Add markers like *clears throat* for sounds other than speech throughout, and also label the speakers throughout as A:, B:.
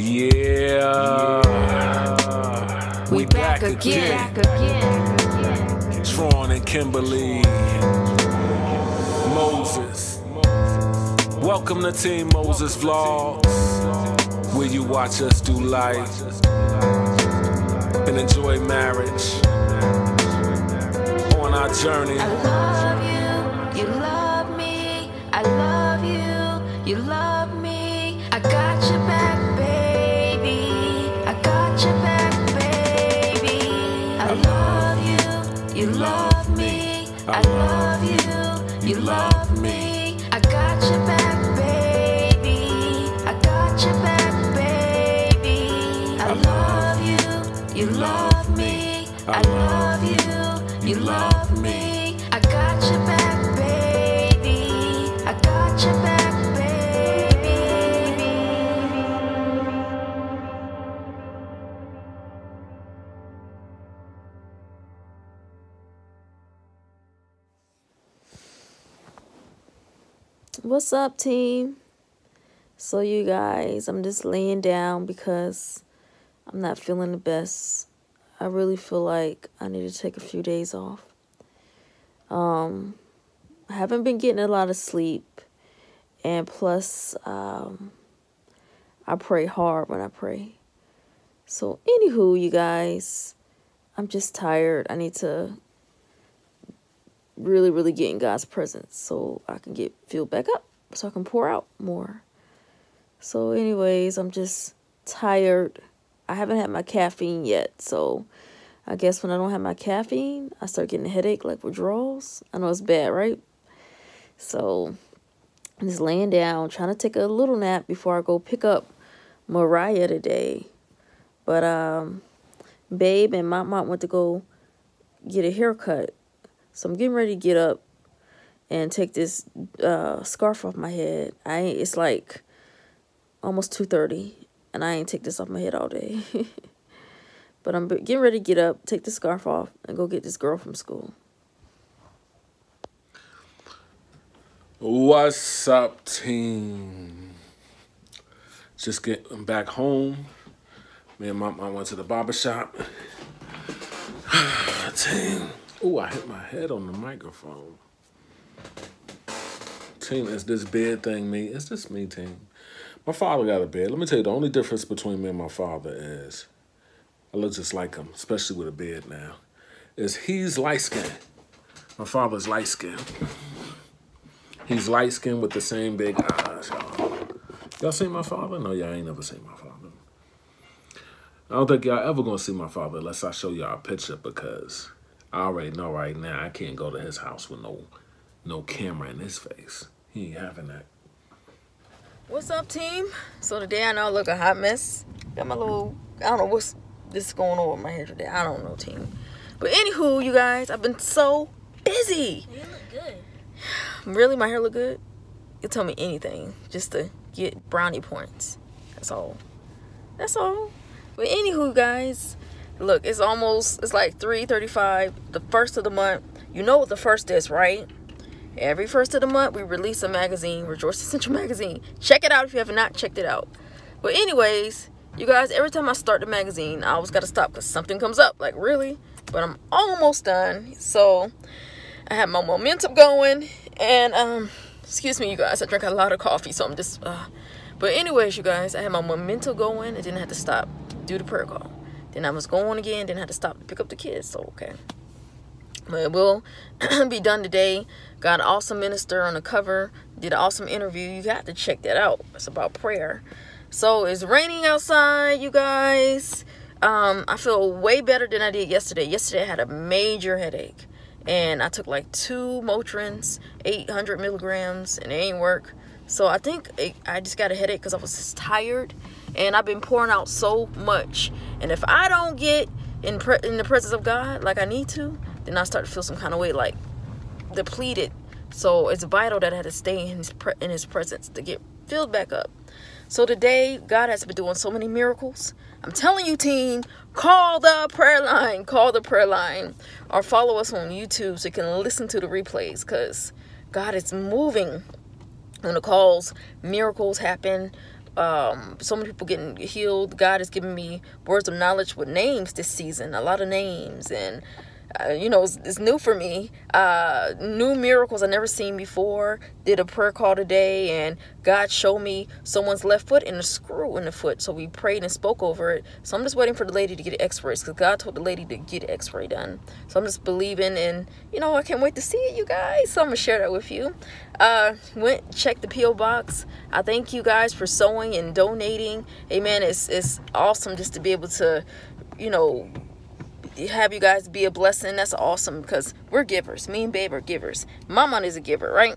A: Yeah. We, back, again. Tron and Kimberly. Moses. Welcome to Team Moses Vlogs, where you watch us do life and enjoy marriage on our journey.
B: I love you, you love me. I love you, you love love me.
C: What's up, team? So, you guys, I'm just laying down because I'm not feeling the best. I really feel like I need to take a few days off. Um, I haven't been getting a lot of sleep, and plus, um, I pray hard when I pray. So, anywho, you guys, I'm just tired. I need to really, really get in God's presence so I can get filled back up, so I can pour out more. So, anyways, I'm just tired. I haven't had my caffeine yet, so I guess when I don't have my caffeine, I start getting a headache like withdrawals. I know it's bad, right? So, I'm just laying down, trying to take a little nap before I go pick up Mariah today. But um, Babe and my mom went to go get a haircut. So I'm getting ready to get up and take this uh, scarf off my head. I ain't, it's like almost 2.30 and I ain't take this off my head all day. *laughs* but I'm getting ready to get up, take the scarf off, and go get this girl from school.
A: What's up, team? Just getting back home. Me and my mom went to the barber shop. *sighs* team. Oh, I hit my head on the microphone. Team, is this bed thing me? Is this me, team? My father got a bed. Let me tell you, the only difference between me and my father is I look just like him, especially with a beard now. Is he's light skinned. My father's light skinned. He's light skinned with the same big eyes, y'all. Y'all seen my father? No, y'all ain't never seen my father. I don't think y'all ever gonna see my father unless I show y'all a picture because I already know right now I can't go to his house with no no camera in his face. He ain't having that.
C: What's up, team? So today I know I look a hot mess. Got my little, I don't know what's this going on with my hair today. I don't know, team. But anywho, you guys, I've been so busy.
D: You look good. *sighs*
C: Really, my hair look good? You tell me anything just to get brownie points. That's all. That's all. But anywho, guys, look, it's almost it's like 3:35, the first of the month. You know what the first is, right? Every first of the month, we release a magazine, Rejoice Essential Magazine. Check it out if you have not checked it out. But anyways, you guys, every time I start the magazine, I always got to stop because something comes up. Like, really? But I'm almost done. So, I have my momentum going. And, um, excuse me, you guys. I drank a lot of coffee, so I'm just, uh. But anyways, you guys, I had my momentum going. I didn't have to stop, do the prayer call. Then I was going again, didn't have to stop to pick up the kids. So, okay. It will *clears throat* be done today. Got an awesome minister on the cover. Did an awesome interview. You got to check that out. It's about prayer. So it's raining outside, you guys. Um, I feel way better than I did yesterday. Yesterday I had a major headache. And I took like two Motrins, 800 milligrams, and it ain't work. So I think it, I just got a headache because I was just tired. And I've been pouring out so much. And if I don't get in, in the presence of God like I need to, then I start to feel some kind of way like depleted. So it's vital that I had to stay in his, in his presence to get filled back up. So today, God has been doing so many miracles. I'm telling you, team, call the prayer line. Call the prayer line. Or follow us on YouTube so you can listen to the replays because God is moving. When the calls, miracles happen. um, so many people getting healed. God has given me words of knowledge with names this season, a lot of names, and uh, you know, it's, it's, new for me. Uh, new miracles I never seen before. Did a prayer call today, and God showed me someone's left foot and a screw in the foot. So we prayed and spoke over it. So I'm just waiting for the lady to get X-rays because God told the lady to get X-ray done. So I'm just believing, and you know, I can't wait to see it, you guys. So I'm gonna share that with you. Uh, went check the PO box. I thank you guys for sowing and donating. Amen. It's it's awesome just to be able to, you know have you guys be a blessing. That's awesome because we're givers. Me and Babe are givers. My money's a giver, right?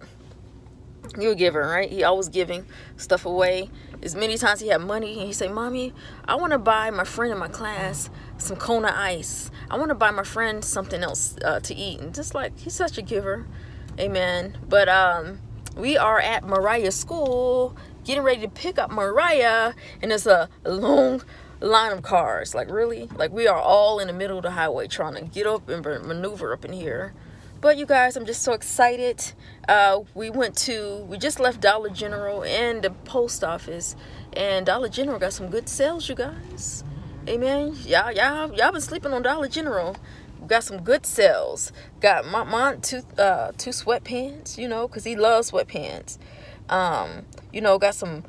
C: You're a giver, right? He always giving stuff away. As many times he had money and he say, Mommy, I want to buy my friend in my class some Kona ice. I want to buy my friend something else uh, to eat. And just like, he's such a giver. Amen. But um, we are at Mariah School getting ready to pick up Mariah. And it's a long line of cars. Like, really? Like, we are all in the middle of the highway trying to get up and maneuver up in here. But you guys, I'm just so excited. Uh, we went to, we just left Dollar General and the post office. And Dollar General got some good sales, you guys. Amen. Y'all, y'all, y'all been sleeping on Dollar General. got some good sales. Got my mom two, uh, two sweatpants, you know, because he loves sweatpants. Um, you know, got some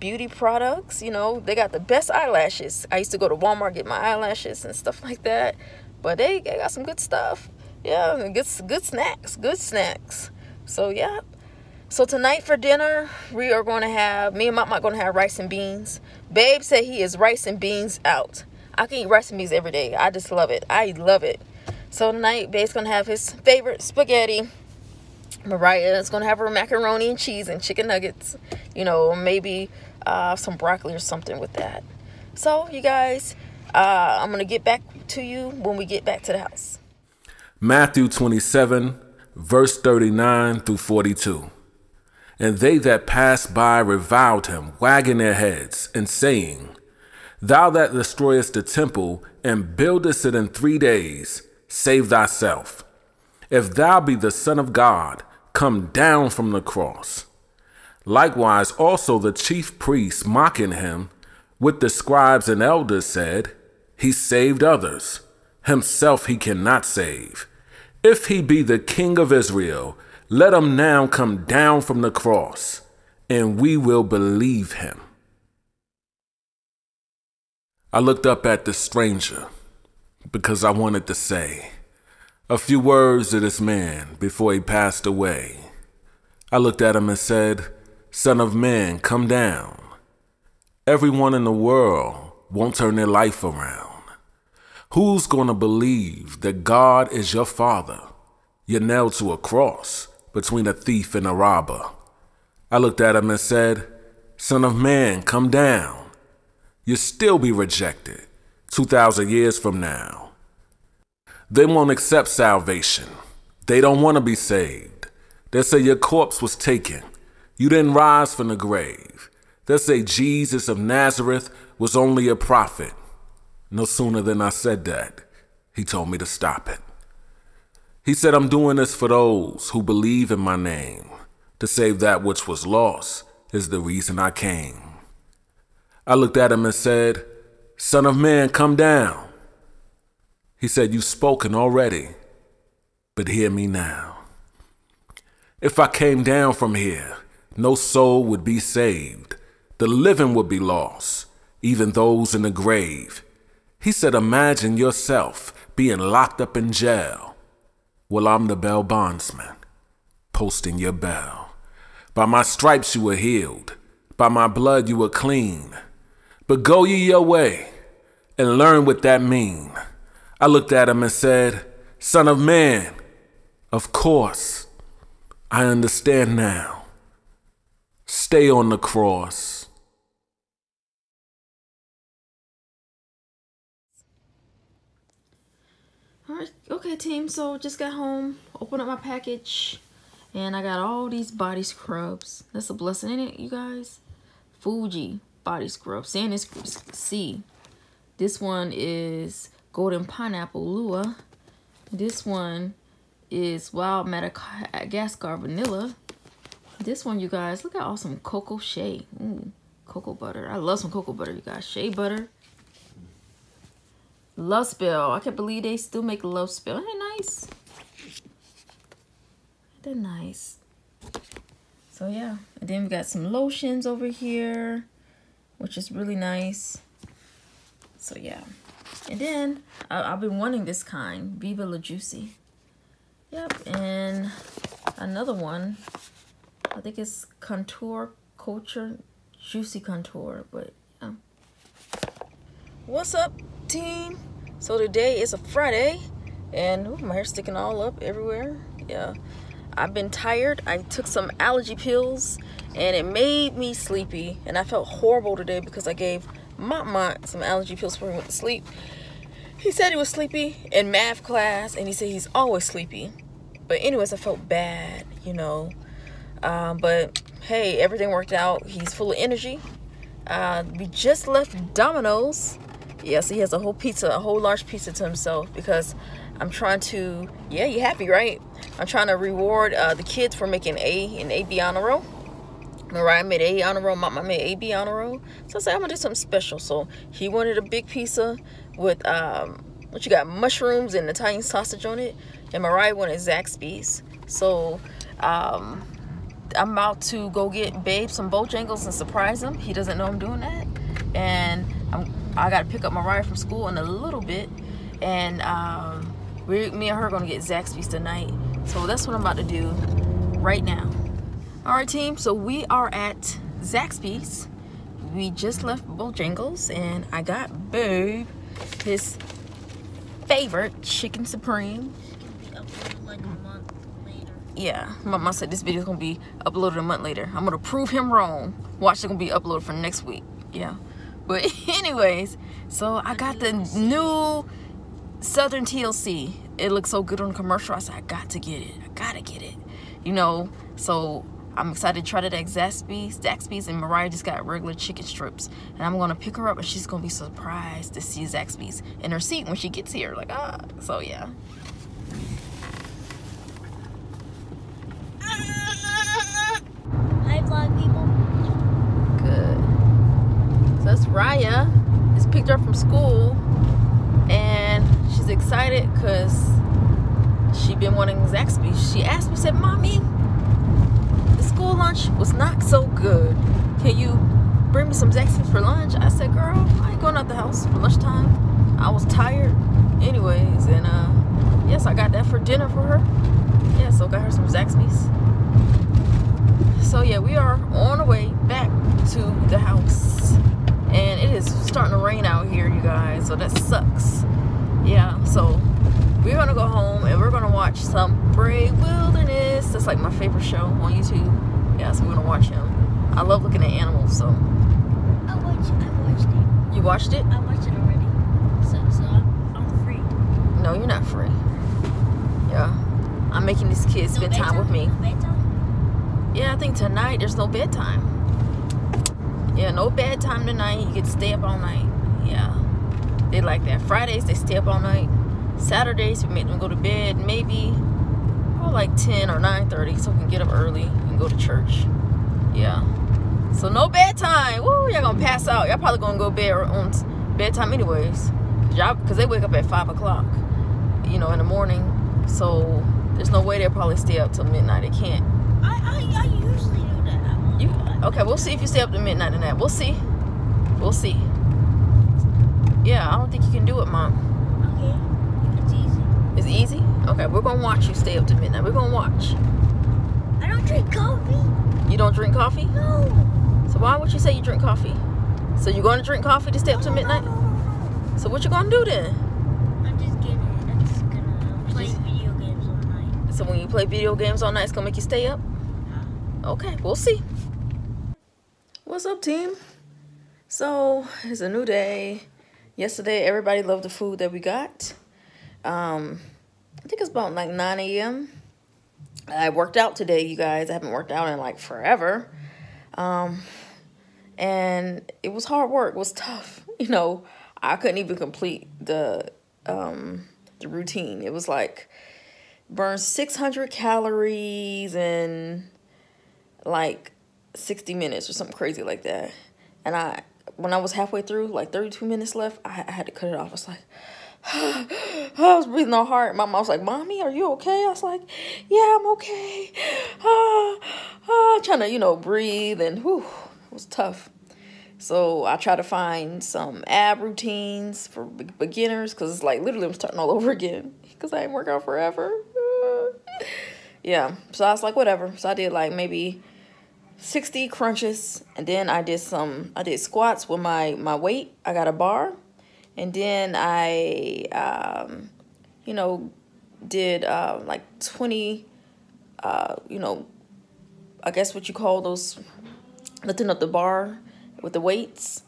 C: beauty products. You know, they got the best eyelashes. I used to go to Walmart get my eyelashes and stuff like that. But they, they got some good stuff. Yeah, good good snacks, good snacks. So yeah. So tonight for dinner, we are going to have me and Mama are going to have rice and beans. Babe said he is rice and beans out. I can eat rice and beans every day. I just love it. I love it. So tonight, Babe's going to have his favorite spaghetti Mariah is gonna have her macaroni and cheese and chicken nuggets. You know, maybe uh, some broccoli or something with that. So, you guys, uh, I'm gonna get back to you when we get back to the house.
A: Matthew 27, verse 39 through 42. And they that passed by reviled him, wagging their heads, and saying, Thou that destroyest the temple and buildest it in three days, save thyself. If thou be the Son of God, come down from the cross. Likewise, also the chief priests, mocking him, with the scribes and elders, said, He saved others, himself he cannot save. If he be the King of Israel, let him now come down from the cross, and we will believe him. I looked up at the stranger because I wanted to say, a few words to this man before he passed away. I looked at him and said, Son of man, come down. Everyone in the world won't turn their life around. Who's going to believe that God is your father? You're nailed to a cross between a thief and a robber. I looked at him and said, Son of man, come down. You'll still be rejected 2,000 years from now. They won't accept salvation. They don't want to be saved. They say your corpse was taken. You didn't rise from the grave. They say Jesus of Nazareth was only a prophet. No sooner than I said that, he told me to stop it. He said, I'm doing this for those who believe in my name. To save that which was lost is the reason I came. I looked at him and said, Son of man, come down. He said, You've spoken already, but hear me now. If I came down from here, no soul would be saved. The living would be lost, even those in the grave. He said, Imagine yourself being locked up in jail. Well, I'm the bell bondsman, posting your bell. By my stripes you were healed, by my blood you were clean. But go ye your way and learn what that means. I looked at him and said, Son of man, of course, I understand now. Stay on the cross.
C: Alright, okay, team. So just got home, opened up my package, and I got all these body scrubs. That's a blessing, ain't it, you guys? Fuji body scrub. This C. This one is golden pineapple luau. This one is wild Madagascar vanilla. This one, you guys, look at awesome Coco Shea. Ooh, cocoa butter. I love some cocoa butter, you guys. Shea butter. Love Spell. I can't believe they still make Love Spell. Ain't that nice? They're nice. So yeah. And then we got some lotions over here, which is really nice. So yeah. And then I, I've been wanting this kind, Viva La Juicy. Yep, and another one. I think it's Contour Culture Juicy Contour, but yeah. What's up, team? So today is a Friday, and ooh, my hair's sticking all up everywhere. Yeah, I've been tired. I took some allergy pills, and it made me sleepy, and I felt horrible today because I gave Mont Mont some allergy pills he went to sleep. He said he was sleepy in math class, and he said he's always sleepy. But anyways, I felt bad, you know. Um, but hey, everything worked out. He's full of energy. Uh, we just left Domino's. Yes, he has a whole pizza, a whole large pizza to himself because I'm trying to. Yeah, you happy, right? I'm trying to reward uh, the kids for making A and AB honor roll. Mariah made A honor roll, Mama made AB honor roll. So I said I'm gonna do something special. So he wanted a big pizza with um, what you got, mushrooms and Italian sausage on it, and Mariah wanted Zaxby's. So um, I'm about to go get Babe some Bojangles and surprise him. He doesn't know I'm doing that, and I'm I gotta pick up Mariah from school in a little bit, and um, we, me and her are gonna get Zaxby's tonight. So that's what I'm about to do right now. All right, team. So we are at Zaxby's. We just left Bojangles, and I got Babe his favorite chicken supreme.
D: like a month later.
C: Yeah, Mama said this video is gonna be uploaded a month later. I'm gonna prove him wrong. Watch it gonna be uploaded for next week. Yeah, but *laughs* anyways, so I got the new Southern TLC. It looks so good on the commercial. I said I got to get it. I gotta get it. You know, so I'm excited to try that at Zaxby's. Zaxby's and Mariah just got regular chicken strips. And I'm gonna pick her up and she's gonna be surprised to see Zaxby's in her seat when she gets here. Like, ah, so yeah.
D: Hi, vlog people.
C: Good. So that's Raya. Just picked her up from school, and she's excited because she been wanting Zaxby's. She asked me, said, "Mommy, school lunch was not so good. Can you bring me some Zaxby's for lunch?" I said, "Girl, I ain't going out the house for lunchtime. I was tired, anyways, and uh, yes, I got that for dinner for her. Yeah, so got her some Zaxby's." So yeah, we are on the way back to the house. And it is starting to rain out here, you guys, so that sucks. Yeah, so we're gonna go home and we're gonna watch some Brave Wilderness. That's like my favorite show on YouTube. Yeah, so we're gonna watch him. I love looking at animals, so
D: I watched. I watched it.
C: you watched it?
D: I watched it already. So, so I'm, I'm free.
C: No, you're not free. Yeah. I'm making these kids spend time with me.
D: No bedtime?
C: Yeah, I think tonight there's no bedtime. Yeah, no bedtime tonight. You get to stay up all night. Yeah. They like that. Fridays they stay up all night. Saturdays we make them go to bed maybe oh like 10 or 9:30 so we can get up early and go to church. Yeah. So no bedtime. Woo, y'all gonna pass out. Y'all probably gonna go bed on bedtime anyways. Cause, y'all, Cause they wake up at five o'clock, you know, in the morning. So there's no way they'll probably stay up till midnight. They can't.
D: I, I, I usually do that.
C: You okay? We'll see if you stay up to midnight tonight. We'll see. We'll see. Yeah, I don't think you can do it, mom.
D: Okay. It's easy.
C: It's easy. Okay, we're gonna watch you stay up to midnight. We're gonna watch.
D: I don't drink coffee.
C: You don't drink coffee,
D: No.
C: so why would you say you drink coffee? So you're gonna drink coffee to stay up to midnight?
D: No, no, no,
C: So what you gonna do then?
D: I'm just kidding. I'm just gonna play video games all night.
C: So when you play video games all night, it's gonna make you stay up? Okay, we'll see. What's up, team? So it's a new day. Yesterday, everybody loved the food that we got. Um, I think it's about like 9 a.m. I worked out today, you guys. I haven't worked out in like forever. Um, and it was hard work. It was tough. *laughs* You know, I couldn't even complete the um, the routine. It was like burn 600 calories in like 60 minutes or something crazy like that. and I when I was halfway through, like 32 minutes left, I, I had to cut it off. I was like, I was breathing all hard. My mom was like, "Mommy, are you okay?" I was like, "Yeah, I'm okay." Ah, ah, trying to you know breathe and whew, it was tough. So I try to find some ab routines for be- beginners because it's like literally I'm starting all *laughs* over again because I ain't work out forever. *laughs* yeah, so I was like, whatever. So I did like maybe 60 crunches and then I did some, I did squats with my, my weight. I got a bar and then I, um, you know, did uh, like 20, uh, you know, I guess what you call those, lifting up the bar with the weights.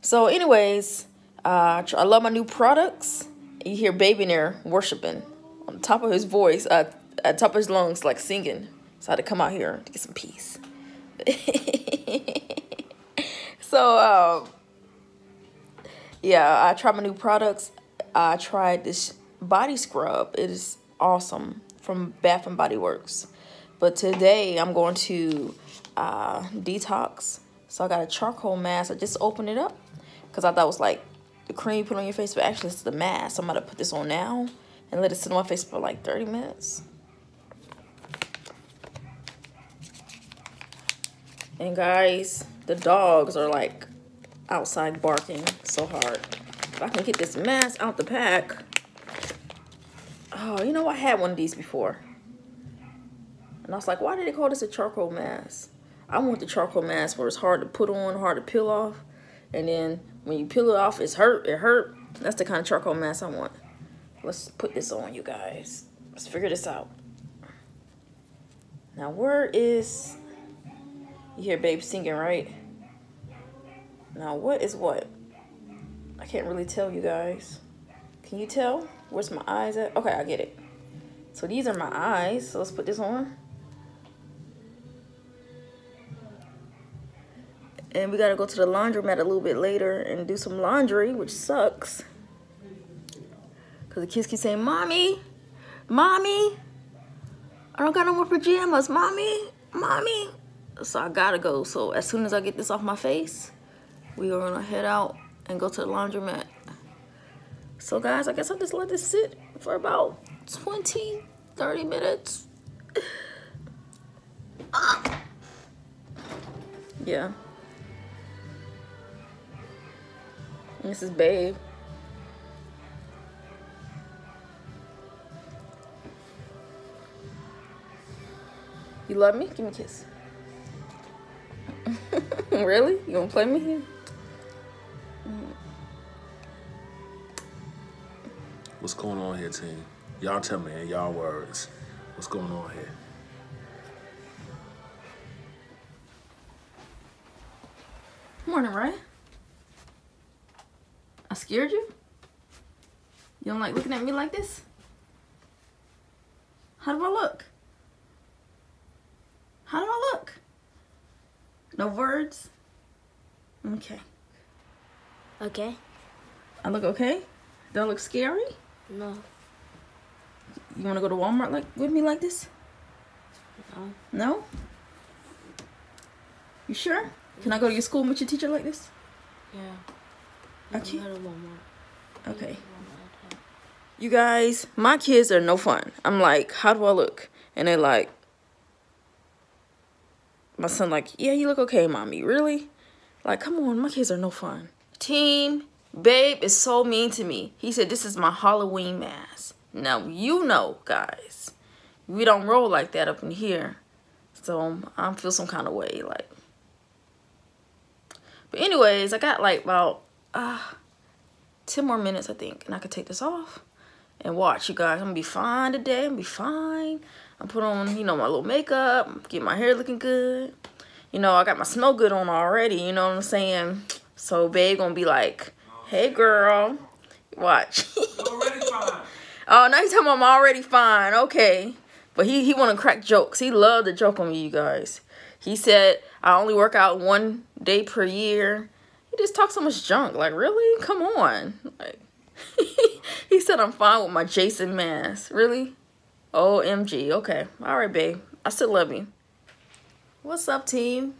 C: So, anyways, uh, I love my new products. You hear Baby in there worshiping on top of his voice, uh, at top of his lungs, like singing. So I had to come out here to get some peace. *laughs* so, um, yeah, I tried my new products. I tried this body scrub. It is awesome from Bath and Body Works. But today I'm going to uh, detox. So I got a charcoal mask. I just opened it up because I thought it was like the cream you put on your face, but actually it's the mask. So I'm gonna put this on now and let it sit on my face for like 30 minutes. And guys, the dogs are like outside barking so hard. If I can get this mask out the pack. Oh, you know, I had one of these before. And I was like, why did they call this a charcoal mask? I want the charcoal mask where it's hard to put on, hard to peel off. And then when you peel it off, it's hurt, it hurt. That's the kind of charcoal mask I want. Let's put this on, you guys. Let's figure this out. Now, where is... You hear babe singing, right? Now, what is what? I can't really tell you guys. Can you tell? Where's my eyes at? Okay, I get it. So these are my eyes. So let's put this on. And we gotta go to the laundromat a little bit later and do some laundry, which sucks. Cause the kids keep saying, Mommy, Mommy, I don't got no more pajamas, Mommy, Mommy. So I gotta go. So as soon as I get this off my face, we are gonna head out and go to the laundromat. So guys, I guess I'll just let this sit for about 20, 30 minutes. Ah. Yeah. This is Babe. You love me? Give me a kiss. *laughs* really? You gonna play me here?
A: Going on here, team? Y'all tell me in y'all words. What's going on here?
C: Morning, Ray. I scared you? You don't like looking at me like this? How do I look? How do I look? No words? Okay.
D: Okay.
C: I look okay? Do I look scary?
D: No.
C: You wanna go to Walmart like with me like this?
D: No.
C: No? You sure? Can I go to your school and meet your teacher like this?
D: Yeah.
C: Okay.
D: Go to Walmart.
C: Okay. You guys, my kids are no fun. I'm like, how do I look? And they're like, my son like, yeah, you look okay, mommy. Really? Like, come on, my kids are no fun. Team, babe is so mean to me. He said, this is my Halloween mask. Now, you know, guys, we don't roll like that up in here. So I feel some kind of way, like. But anyways, I got like about uh 10 more minutes, I think, and I could take this off and watch you guys. I'm gonna be fine today. I'm gonna be fine. I put on, you know, my little makeup, get my hair looking good. You know, I got my smell good on already, you know what I'm saying? So babe gonna be like, hey girl, watch.
A: Already fine. *laughs*
C: oh, now he's talking about I'm already fine. Okay. But he, he wanna crack jokes. He loved to joke on me, you guys. He said I only work out one day per year. He just talks so much junk. Like, really? Come on. Like, *laughs* he said I'm fine with my Jason mask. Really? OMG. Okay. All right, babe. I still love you. What's up, team?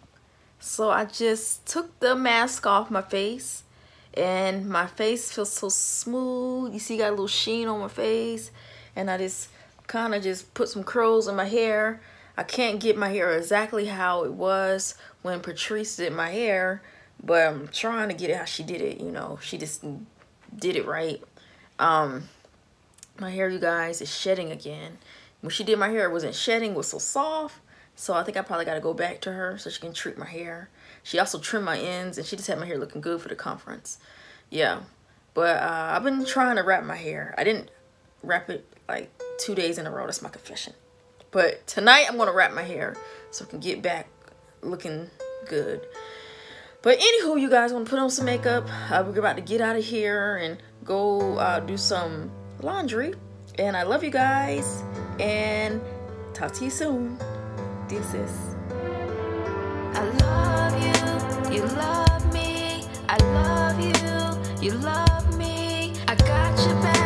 C: So I just took the mask off my face and my face feels so smooth. You see, got a little sheen on my face. And I just kind of just put some curls in my hair. I can't get my hair exactly how it was when Patrice did my hair, but I'm trying to get it how she did it, you know. She just did it right. Um, my hair, you guys, is shedding again. When she did my hair, it wasn't shedding, it was so soft. So I think I probably got to go back to her so she can treat my hair. She also trimmed my ends and she just had my hair looking good for the conference. Yeah. But uh, I've been trying to wrap my hair. I didn't wrap it like two days in a row. That's my confession. But tonight I'm going to wrap my hair so I can get back looking good. But anywho, you guys want to put on some makeup. Uh, we're about to get out of here and go uh, do some laundry. And I love you guys. And talk to you soon. Deuces.
B: I love you, you love me. I love you, you love me. I got your back,